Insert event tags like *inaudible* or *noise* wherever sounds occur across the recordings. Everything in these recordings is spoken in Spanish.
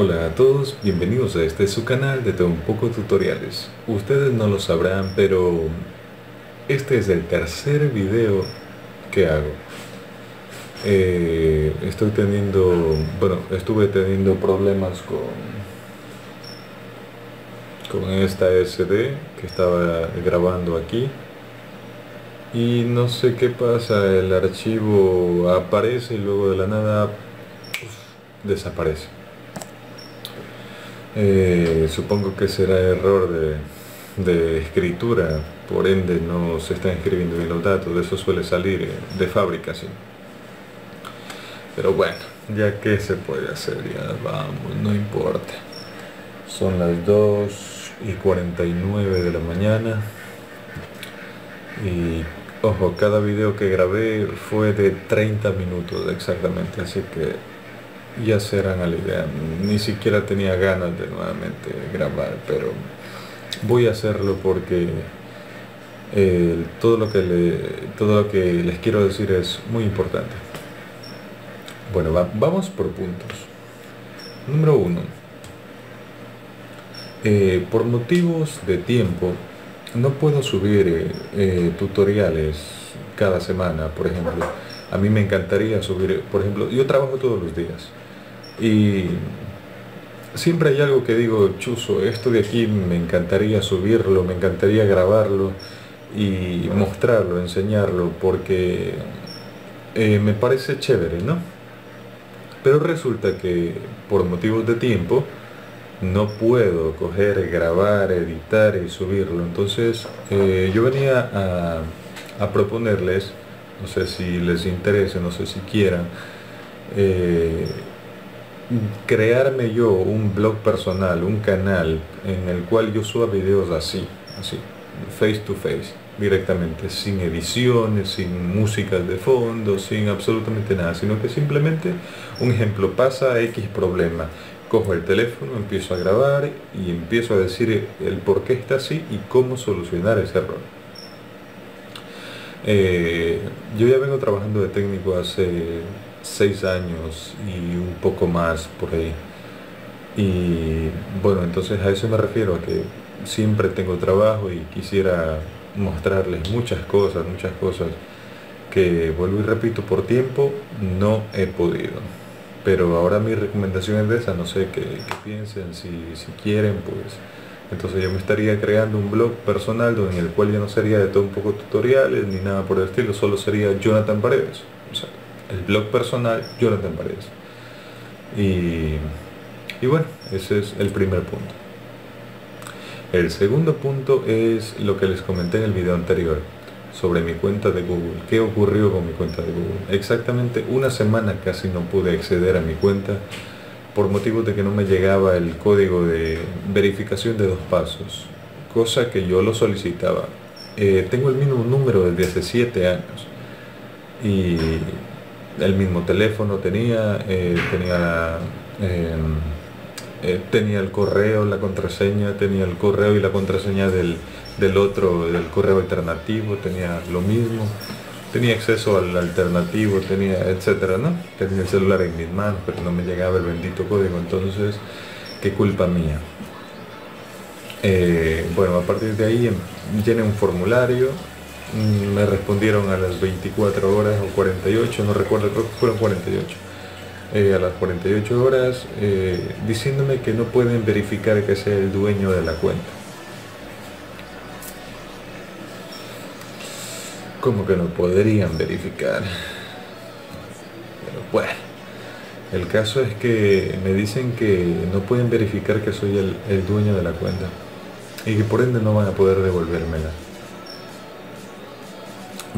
Hola a todos, bienvenidos a este su canal de Un Poco Tutoriales. Ustedes no lo sabrán, pero este es el tercer video que hago. Eh, estoy teniendo, bueno, estuve teniendo problemas con con esta SD que estaba grabando aquí y no sé qué pasa, el archivo aparece y luego de la nada desaparece. Eh, supongo que será error de, escritura, por ende no se están escribiendo bien los datos, de eso suele salir de fábrica, sí. Pero bueno, ya que se puede hacer, ya vamos, no importa. Son las 2 y 49 de la mañana y ojo, cada video que grabé fue de 30 minutos exactamente, así que ya serán a la idea. Ni siquiera tenía ganas de nuevamente grabar, pero voy a hacerlo porque eh, todo, lo que le, todo lo que les quiero decir es muy importante. Bueno, vamos por puntos. Número uno. Eh, por motivos de tiempo, no puedo subir eh, tutoriales cada semana, por ejemplo. A mí me encantaría subir, por ejemplo, yo trabajo todos los días y siempre hay algo que digo, chuso, esto de aquí me encantaría subirlo, me encantaría grabarlo y mostrarlo, enseñarlo, porque eh, me parece chévere, ¿no? Pero resulta que por motivos de tiempo no puedo coger, grabar, editar y subirlo. Entonces eh, yo venía a, proponerles, no sé si les interese, no sé si quieran, eh, crearme yo un blog personal, un canal en el cual yo suba videos así, así, face to face, directamente, sin ediciones, sin músicas de fondo, sin absolutamente nada, sino que simplemente, un ejemplo, pasa X problema, cojo el teléfono, empiezo a grabar y empiezo a decir el por qué está así y cómo solucionar ese error. Eh, yo ya vengo trabajando de técnico hace seis años y un poco más por ahí. Y bueno, entonces a eso me refiero, a que siempre tengo trabajo y quisiera mostrarles muchas cosas, muchas cosas que vuelvo y repito, por tiempo no he podido. Pero ahora mi recomendación es de esa, no sé qué, piensen, si, si, quieren, pues entonces yo me estaría creando un blog personal en el cual ya no sería de todo un poco tutoriales ni nada por el estilo, solo sería Jonathan Paredes el blog personal Jonathan Paredes. Y, y bueno, ese es el primer punto. El segundo punto es lo que les comenté en el video anterior sobre mi cuenta de Google. ¿Qué ocurrió con mi cuenta de Google? Exactamente una semana casi no pude acceder a mi cuenta por motivos de que no me llegaba el código de verificación de dos pasos, cosa que yo lo solicitaba. Eh, tengo el mismo número desde hace siete años y el mismo teléfono tenía, eh, tenía, em, eh, tenía el correo, la contraseña, tenía el correo y la contraseña del, otro, del correo alternativo, tenía lo mismo, tenía acceso al alternativo, tenía etcétera, ¿no? Tenía el celular en mis manos, pero no me llegaba el bendito código, entonces, qué culpa mía. Eh, bueno, a partir de ahí em, llené un formulario me respondieron a las 24 horas o 48, no recuerdo, creo que fueron 48. Eh, a las 48 horas eh, diciéndome que no pueden verificar que sea el dueño de la cuenta. Como que no podrían verificar. Pero bueno, el caso es que me dicen que no pueden verificar que soy el, el dueño de la cuenta y que por ende no van a poder devolvérmela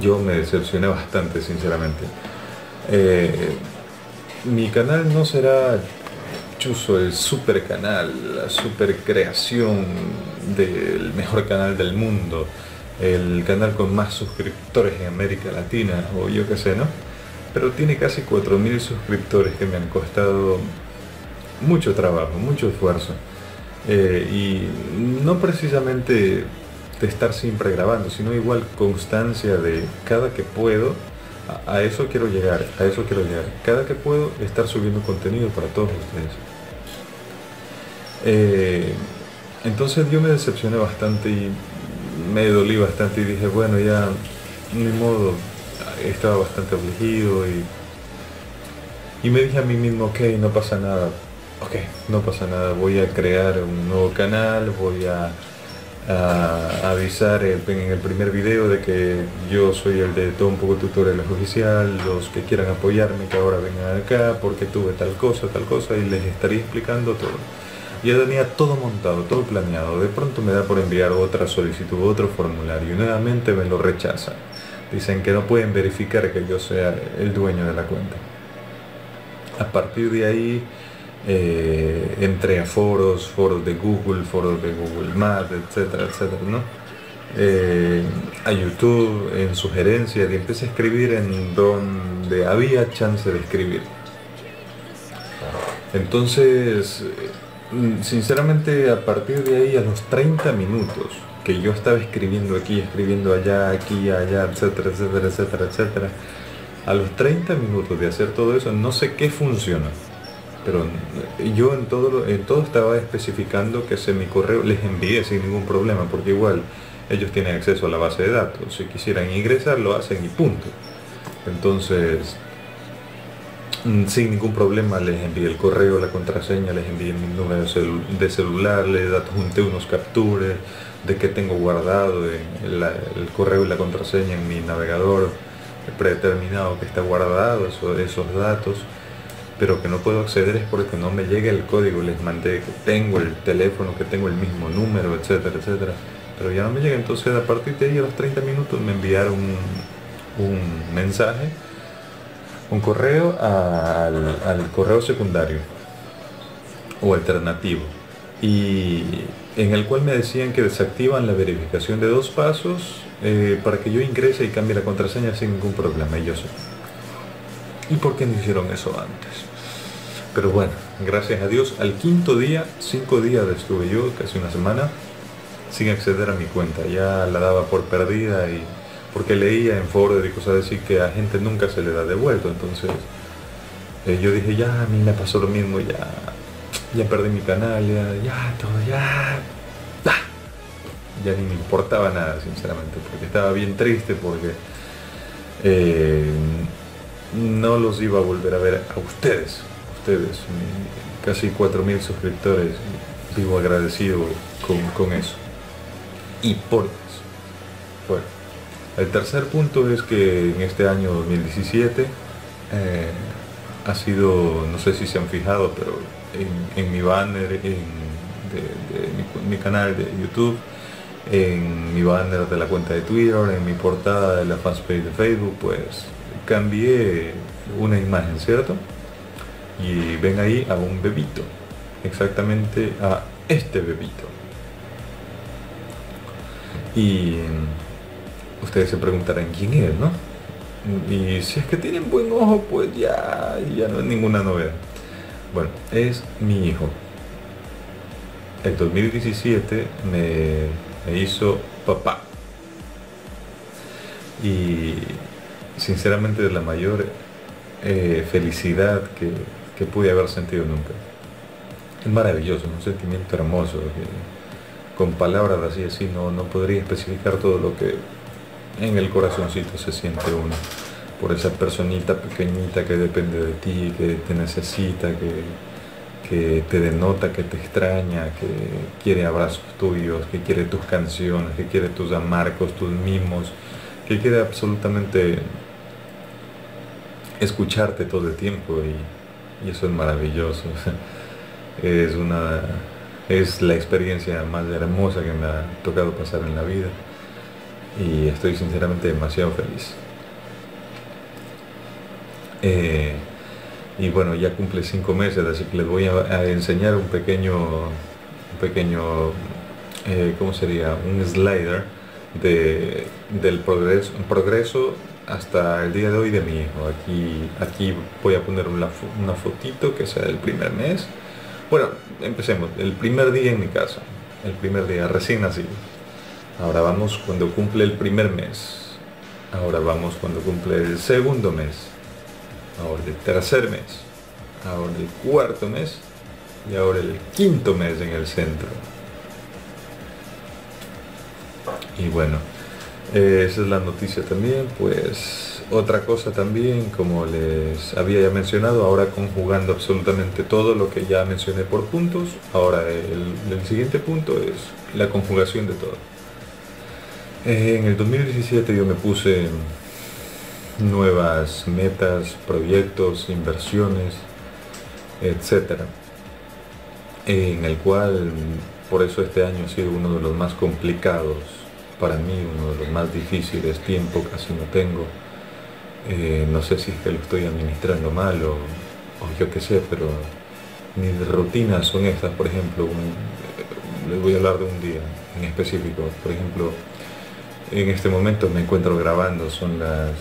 yo me decepcioné bastante, sinceramente. Eh, mi canal no será chuso el super canal, la super creación del mejor canal del mundo, el canal con más suscriptores en América Latina, o yo qué sé, ¿no? Pero tiene casi 4.000 suscriptores que me han costado mucho trabajo, mucho esfuerzo. Eh, y no precisamente de estar siempre grabando, sino igual constancia de cada que puedo, a, eso quiero llegar, a eso quiero llegar, cada que puedo estar subiendo contenido para todos ustedes. Eh, entonces yo me decepcioné bastante y me dolí bastante y dije, bueno, ya, ni modo, estaba bastante afligido y, y me dije a mí mismo, ok, no pasa nada, ok, no pasa nada, voy a crear un nuevo canal, voy a, avisar en el primer video de que yo soy el de todo un poco tutorial oficial, los que quieran apoyarme que ahora vengan acá porque tuve tal cosa, tal cosa y les estaría explicando todo. Ya tenía todo montado, todo planeado. De pronto me da por enviar otra solicitud, otro formulario y nuevamente me lo rechazan. Dicen que no pueden verificar que yo sea el dueño de la cuenta. A partir de ahí eh, entré a foros, foros de Google, foros de Google Maps, etcétera, etcétera, ¿no? Eh, a YouTube en sugerencias y empecé a escribir en donde había chance de escribir. Entonces, sinceramente, a partir de ahí, a los 30 minutos que yo estaba escribiendo aquí, escribiendo allá, aquí, allá, etcétera, etcétera, etcétera, etcétera, a los 30 minutos de hacer todo eso, no sé qué funciona pero yo en todo, en todo estaba especificando que se mi correo les envíe sin ningún problema, porque igual ellos tienen acceso a la base de datos. Si quisieran ingresar, lo hacen y punto. Entonces, mm, sin ningún problema les envié el correo, la contraseña, les envié mi número de celular, les adjunté unos captures de que tengo guardado el correo y la contraseña en mi navegador predeterminado que está guardado, esos datos pero que no puedo acceder es porque no me llega el código, les mandé que tengo el teléfono, que tengo el mismo número, etcétera, etcétera. Pero ya no me llega, entonces a partir de ahí a los 30 minutos me enviaron un, mensaje, un correo al, correo secundario o alternativo y en el cual me decían que desactivan la verificación de dos pasos eh, para que yo ingrese y cambie la contraseña sin ningún problema. Y yo. ¿Y por qué no hicieron eso antes? Pero bueno, gracias a Dios, al quinto día, cinco días estuve yo, casi una semana, sin acceder a mi cuenta. Ya la daba por perdida y porque leía en foros y cosas así que a gente nunca se le da devuelto. Entonces eh, yo dije, ya a mí me pasó lo mismo, ya, ya perdí mi canal, ya, ya, todo, ya, ya ni me importaba nada, sinceramente, porque estaba bien triste, porque eh, no los iba a volver a ver a ustedes ustedes, casi 4.000 suscriptores, vivo agradecido con, eso. Y por eso. Bueno, el tercer punto es que en este año 2017 eh, ha sido, no sé si se han fijado, pero en, mi banner, en, de, mi, canal de YouTube, en mi banner de la cuenta de Twitter, en mi portada de la fanpage de Facebook, pues cambié una imagen, ¿cierto? y ven ahí a un bebito, exactamente a este bebito. Y ustedes se preguntarán quién es, ¿no? Y si es que tienen buen ojo, pues ya, ya no es ninguna novedad. Bueno, es mi hijo. El 2017 me, me hizo papá. Y sinceramente de la mayor eh, felicidad que, que pude haber sentido nunca. Es maravilloso, un sentimiento hermoso, con palabras así, así no, no podría especificar todo lo que en el corazoncito se siente uno por esa personita pequeñita que depende de ti, que te necesita, que, que te denota, que te extraña, que quiere abrazos tuyos, que quiere tus canciones, que quiere tus amarcos, tus mimos, que quiere absolutamente escucharte todo el tiempo y, eso es maravilloso. *laughs* Es una es la experiencia más hermosa que me ha tocado pasar en la vida y estoy sinceramente demasiado feliz. Eh, y bueno, ya cumple cinco meses, así que les voy a, enseñar un pequeño, un pequeño, eh, ¿cómo sería? Un slider de, del progreso, progreso hasta el día de hoy de mi hijo. Aquí, aquí voy a poner una, una fotito que sea del primer mes. Bueno, empecemos. El primer día en mi casa. El primer día, recién nacido. Ahora vamos cuando cumple el primer mes. Ahora vamos cuando cumple el segundo mes. Ahora el tercer mes. Ahora el cuarto mes. y ahora el quinto mes en el centro. Y bueno, eh, esa es la noticia también, pues otra cosa también, como les había ya mencionado, ahora conjugando absolutamente todo lo que ya mencioné por puntos, ahora el, siguiente punto es la conjugación de todo. En el 2017 yo me puse nuevas metas, proyectos, inversiones, etcétera, en el cual por eso este año ha sido uno de los más complicados para mí, uno de los más difíciles, tiempo casi no tengo. Eh, no sé si es que lo estoy administrando mal o, yo qué sé, pero mis rutinas son estas, por ejemplo, les voy a hablar de un día en específico, por ejemplo, en este momento me encuentro grabando, son las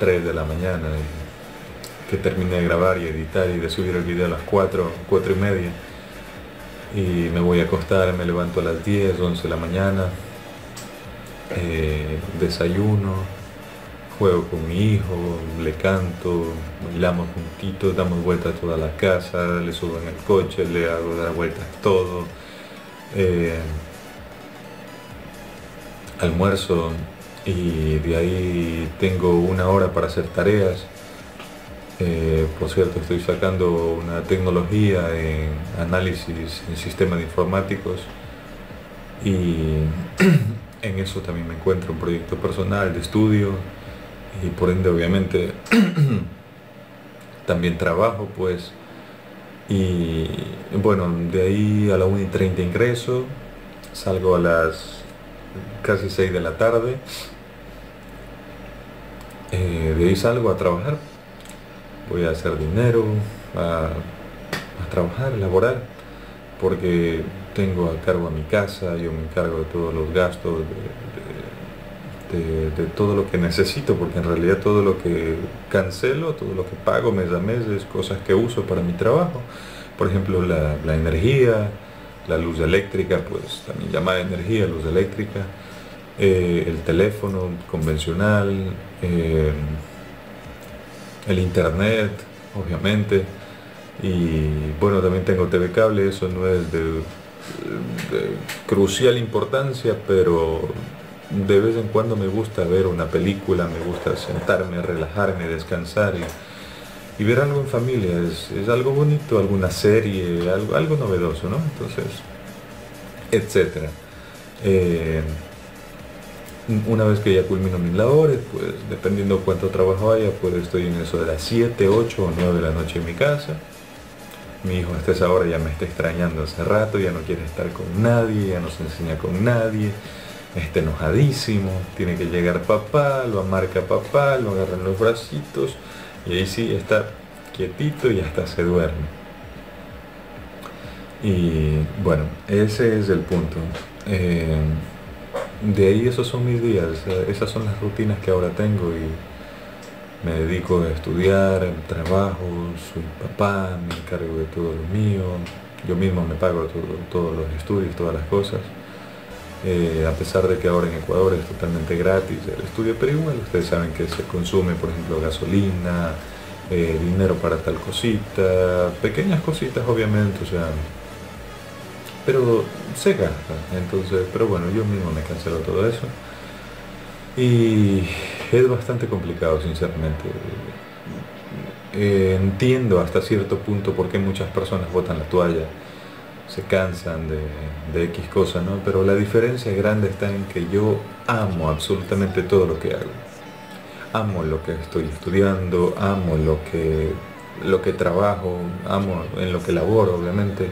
3 de la mañana, que terminé de grabar y editar y de subir el video a las 4, 4 y media, y me voy a acostar, me levanto a las 10, 11 de la mañana, eh, desayuno, juego con mi hijo, le canto, bailamos juntitos, damos vueltas a toda la casa, le subo en el coche, le hago dar vueltas todo. Eh, almuerzo y de ahí tengo una hora para hacer tareas. Eh, por cierto, estoy sacando una tecnología en análisis en sistemas informáticos y *clears throat* en eso también me encuentro un proyecto personal de estudio y por ende obviamente *clears throat* también trabajo pues. Y bueno de ahí a la 1 y 30 ingreso salgo a las casi 6 de la tarde. Eh, de ahí salgo a trabajar. Voy a hacer dinero a, a trabajar, laborar porque tengo a cargo a mi casa, yo me encargo de todos los gastos, de, todo lo que necesito, porque en realidad todo lo que cancelo, todo lo que pago mes a mes es cosas que uso para mi trabajo. Por ejemplo, la, energía, la luz eléctrica, pues también llamada energía, luz eléctrica, eh, el teléfono convencional, eh, el internet, obviamente. Y bueno, también tengo TV cable, eso no es de de crucial importancia, pero de vez en cuando me gusta ver una película, me gusta sentarme, relajarme, descansar y, ver algo en familia. Es, algo bonito, alguna serie, algo, algo novedoso, ¿no? Entonces, etcétera. Eh, una vez que ya culmino mis labores, pues dependiendo cuánto trabajo haya, pues estoy en eso de las 7, 8 o 9 de la noche en mi casa mi hijo hasta esa hora ya me está extrañando hace rato, ya no quiere estar con nadie, ya no se enseña con nadie, está enojadísimo, tiene que llegar papá, lo amarca papá, lo agarra en los bracitos y ahí sí está quietito y hasta se duerme. Y bueno, ese es el punto. Eh, de ahí esos son mis días, esas son las rutinas que ahora tengo y me dedico a estudiar, trabajo, soy papá, me encargo de todo lo mío, yo mismo me pago todos los estudios, todas las cosas. Eh, a pesar de que ahora en Ecuador es totalmente gratis el estudio, pero igual ustedes saben que se consume, por ejemplo, gasolina, eh, dinero para tal cosita, pequeñas cositas obviamente, o sea, pero se gasta, entonces, pero bueno, yo mismo me cancelo todo eso. Y es bastante complicado, sinceramente. Eh, entiendo hasta cierto punto por qué muchas personas botan la toalla, se cansan de, X cosas, ¿no? Pero la diferencia grande está en que yo amo absolutamente todo lo que hago. Amo lo que estoy estudiando, amo lo que, lo que trabajo, amo en lo que laboro, obviamente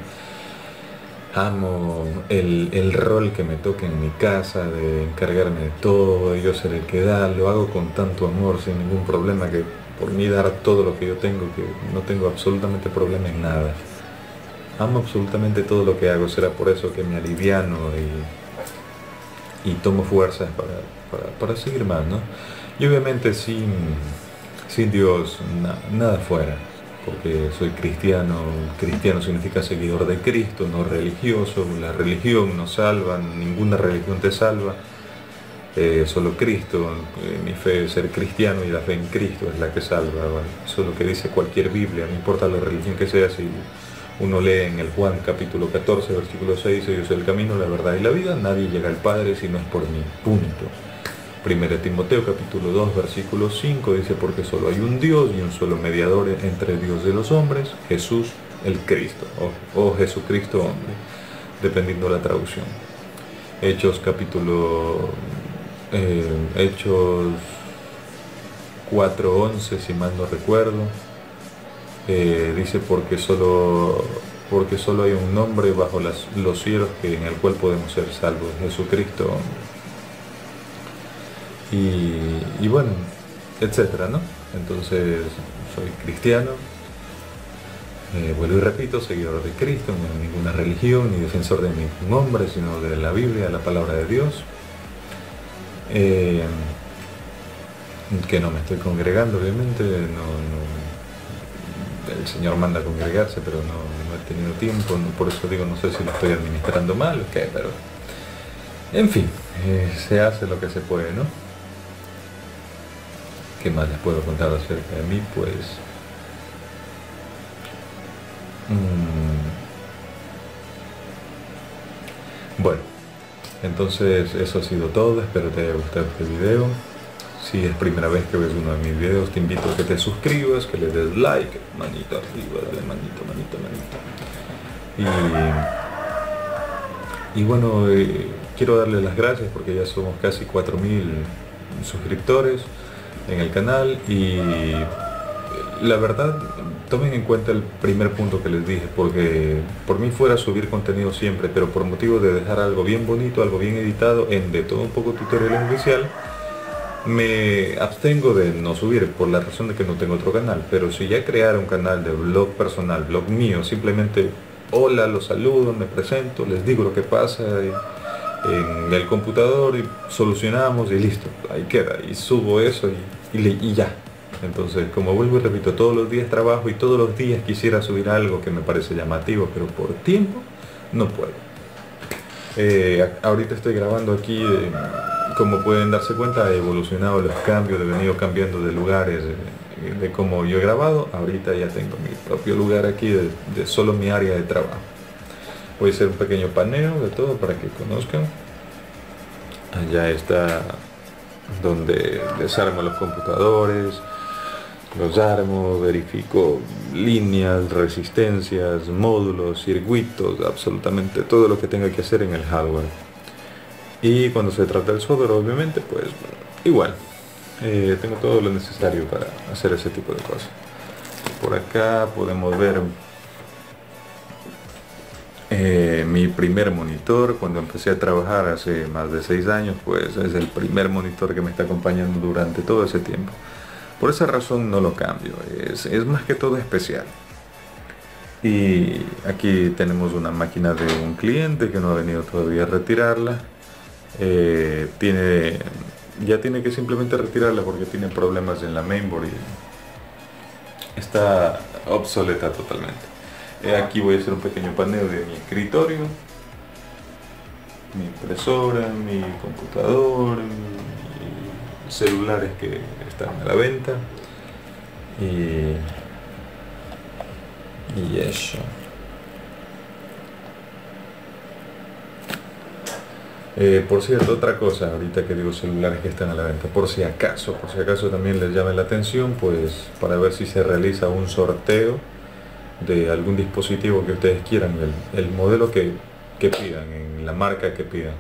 amo el, rol que me toca en mi casa, de encargarme de todo, yo ser el que da, lo hago con tanto amor, sin ningún problema, que por mí dar todo lo que yo tengo, que no tengo absolutamente problema en nada. Amo absolutamente todo lo que hago, será por eso que me aliviano y, y tomo fuerzas para, seguir más, ¿no? Y obviamente sin, sin Dios, nada fuera porque soy cristiano, cristiano significa seguidor de Cristo, no religioso, la religión no salva, ninguna religión te salva, eh, solo Cristo, eh, mi fe es ser cristiano y la fe en Cristo es la que salva, eso es lo que dice cualquier Biblia, no importa la religión que sea, si Uno lee en el Juan capítulo 14, versículo 6, yo soy el camino, la verdad y la vida, nadie llega al Padre si no es por mí. Punto. Primero Timoteo capítulo 2, versículo 5 dice, porque solo hay un Dios y un solo mediador entre Dios y los hombres, Jesús el Cristo, o, Jesucristo hombre, dependiendo de la traducción. Hechos capítulo eh, Hechos 4.11, si mal no recuerdo, eh, dice porque solo, porque solo hay un nombre bajo los cielos que, en el cual podemos ser salvos, Jesucristo. Y, bueno, etcétera, ¿no? Entonces, soy cristiano, eh, vuelvo y repito, seguidor de Cristo, no ninguna religión, ni defensor de ningún hombre, sino de la Biblia, la palabra de Dios. Eh, que no me estoy congregando, obviamente, no, el Señor manda a congregarse, pero no, he tenido tiempo, por eso digo, no sé si lo estoy administrando mal o pero en fin, eh, se hace lo que se puede, ¿no? ¿Qué más les puedo contar acerca de mí? Pues... Mm, bueno, entonces eso ha sido todo, espero te haya gustado este video. Si es primera vez que ves uno de mis videos, te invito a que te suscribas, que le des like, manito arriba, dale manito, manito, manito. Y, bueno, eh, quiero darle las gracias porque ya somos casi 4.000 suscriptores en el canal y la verdad tomen en cuenta el primer punto que les dije, porque por mí fuera subir contenido siempre, pero por motivo de dejar algo bien bonito, algo bien editado, en de todo un poco tutorial oficial, me abstengo de no subir por la razón de que no tengo otro canal. Pero si ya crear un canal de blog personal, blog mío, simplemente hola, los saludo, me presento, les digo lo que pasa en el computador y solucionamos y listo, ahí queda. Y subo eso y, y ya, entonces, como vuelvo y repito, todos los días trabajo y todos los días quisiera subir algo que me parece llamativo, pero por tiempo no puedo. Eh, ahorita estoy grabando aquí, eh, como pueden darse cuenta, he evolucionado los cambios, he venido cambiando de lugares, eh, de cómo yo he grabado. Ahorita ya tengo mi propio lugar aquí de solo mi área de trabajo. Voy a hacer un pequeño paneo de todo para que conozcan. Allá está donde desarmo los computadores, los armo, verifico líneas, resistencias, módulos, circuitos, absolutamente todo lo que tenga que hacer en el hardware. Y cuando se trata del software, obviamente, pues igual. Eh, tengo todo lo necesario para hacer ese tipo de cosas. Por acá podemos ver eh, mi primer monitor. Cuando empecé a trabajar hace más de 6 años, pues es el primer monitor que me está acompañando durante todo ese tiempo. Por esa razón no lo cambio, es, más que todo especial. Y aquí tenemos una máquina de un cliente que no ha venido todavía a retirarla. Eh, tiene, ya tiene que simplemente retirarla porque tiene problemas en la mainboard y está obsoleta totalmente. Aquí voy a hacer un pequeño paneo de mi escritorio, mi impresora, mi computador, celulares que están a la venta y, y eso. Eh, por cierto, otra cosa, ahorita que digo celulares que están a la venta, por si acaso, por si acaso también les llame la atención, pues para ver si se realiza un sorteo de algún dispositivo que ustedes quieran, el, el modelo que, que pidan, en la marca que pidan.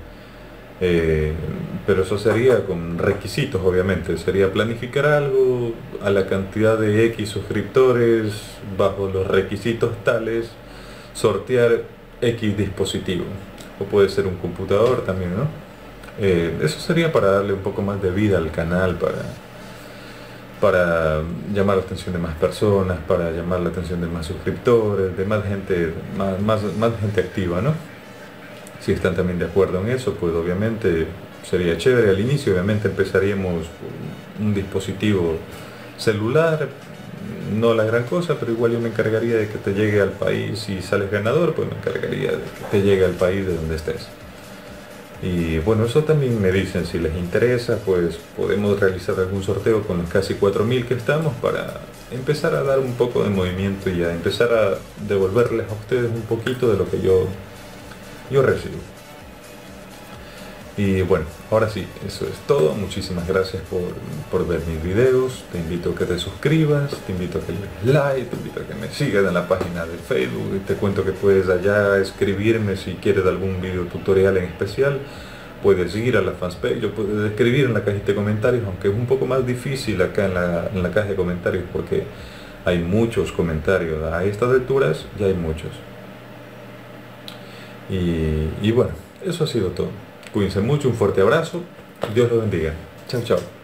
Eh, pero eso sería con requisitos, obviamente. Sería planificar algo a la cantidad de X suscriptores bajo los requisitos tales, sortear X dispositivo. O puede ser un computador también, ¿no? Eh, eso sería para darle un poco más de vida al canal, para, para llamar la atención de más personas, para llamar la atención de más suscriptores, de más gente, más, más, más gente activa, ¿no? Si están también de acuerdo en eso, pues obviamente sería chévere. Al inicio obviamente empezaríamos un dispositivo celular, no la gran cosa, pero igual yo me encargaría de que te llegue al país, si sales ganador, pues me encargaría de que te llegue al país de donde estés. Y bueno, eso también me dicen, si les interesa, pues podemos realizar algún sorteo con los casi 4.000 que estamos para empezar a dar un poco de movimiento y a empezar a devolverles a ustedes un poquito de lo que yo, yo recibo. Y bueno, ahora sí, eso es todo. Muchísimas gracias por, ver mis videos. Te invito a que te suscribas, te invito a que le des like, te invito a que me sigas en la página de Facebook. Y te cuento que puedes allá escribirme si quieres algún video tutorial en especial. Puedes ir a la fanpage o puedes escribir en la cajita de comentarios, aunque es un poco más difícil acá en la, en la caja de comentarios porque hay muchos comentarios. A estas alturas ya hay muchos. y bueno, eso ha sido todo. Cuídense mucho, un fuerte abrazo. Dios los bendiga. Chao, chao.